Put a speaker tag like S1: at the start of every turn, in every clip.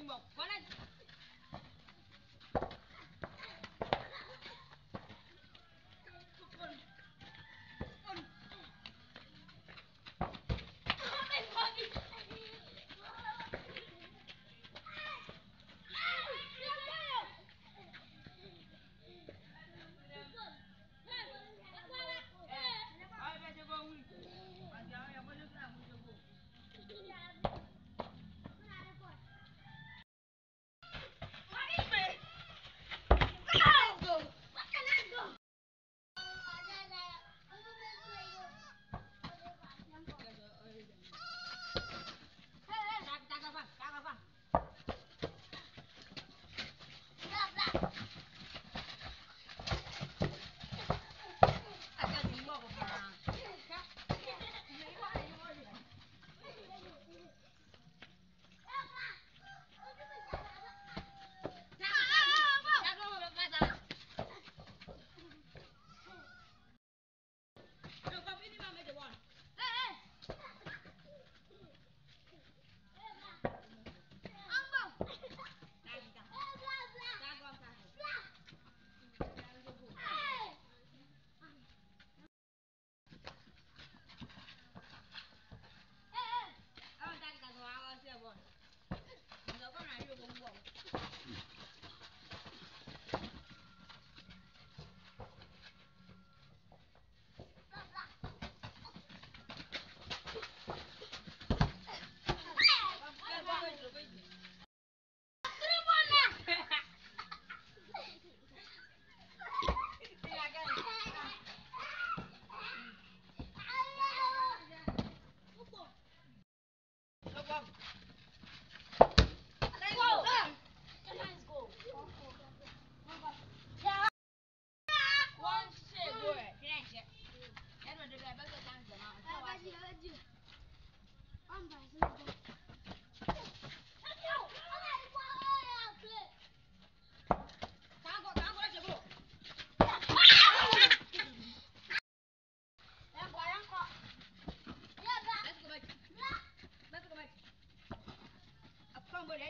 S1: 你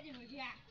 S1: 莫，过来。
S2: 那五。